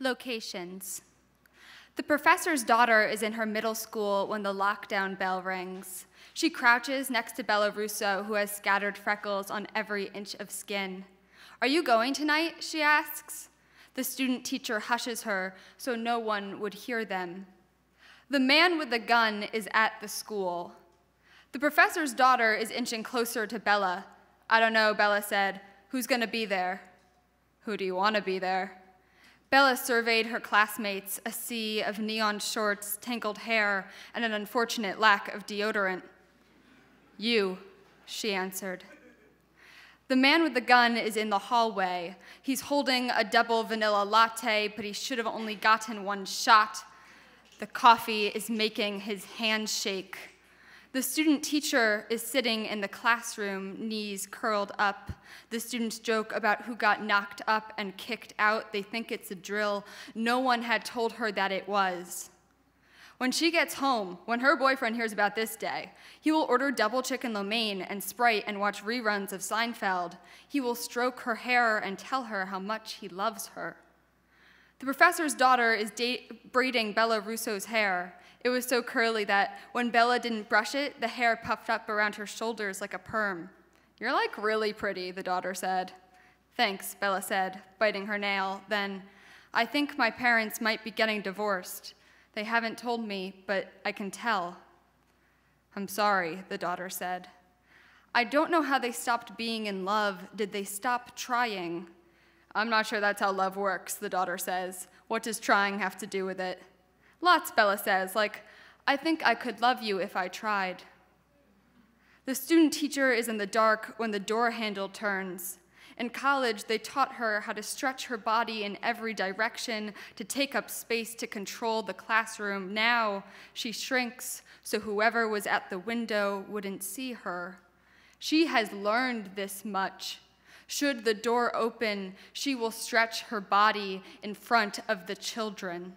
Locations. The professor's daughter is in her middle school when the lockdown bell rings. She crouches next to Bella Russo, who has scattered freckles on every inch of skin. Are you going tonight? she asks. The student teacher hushes her so no one would hear them. The man with the gun is at the school. The professor's daughter is inching closer to Bella. I don't know, Bella said. Who's going to be there? Who do you want to be there? Bella surveyed her classmates, a sea of neon shorts, tangled hair, and an unfortunate lack of deodorant. You, she answered. The man with the gun is in the hallway. He's holding a double vanilla latte, but he should have only gotten one shot. The coffee is making his hand shake. The student teacher is sitting in the classroom, knees curled up. The students joke about who got knocked up and kicked out. They think it's a drill. No one had told her that it was. When she gets home, when her boyfriend hears about this day, he will order double chicken lo mein and Sprite and watch reruns of Seinfeld. He will stroke her hair and tell her how much he loves her. The professor's daughter is braiding Bella Russo's hair. It was so curly that when Bella didn't brush it, the hair puffed up around her shoulders like a perm. You're like really pretty, the daughter said. Thanks, Bella said, biting her nail. Then, I think my parents might be getting divorced. They haven't told me, but I can tell. I'm sorry, the daughter said. I don't know how they stopped being in love. Did they stop trying? I'm not sure that's how love works, the daughter says. What does trying have to do with it? Lots, Bella says, like, I think I could love you if I tried. The student teacher is in the dark when the door handle turns. In college, they taught her how to stretch her body in every direction to take up space to control the classroom. Now she shrinks so whoever was at the window wouldn't see her. She has learned this much. Should the door open, she will stretch her body in front of the children.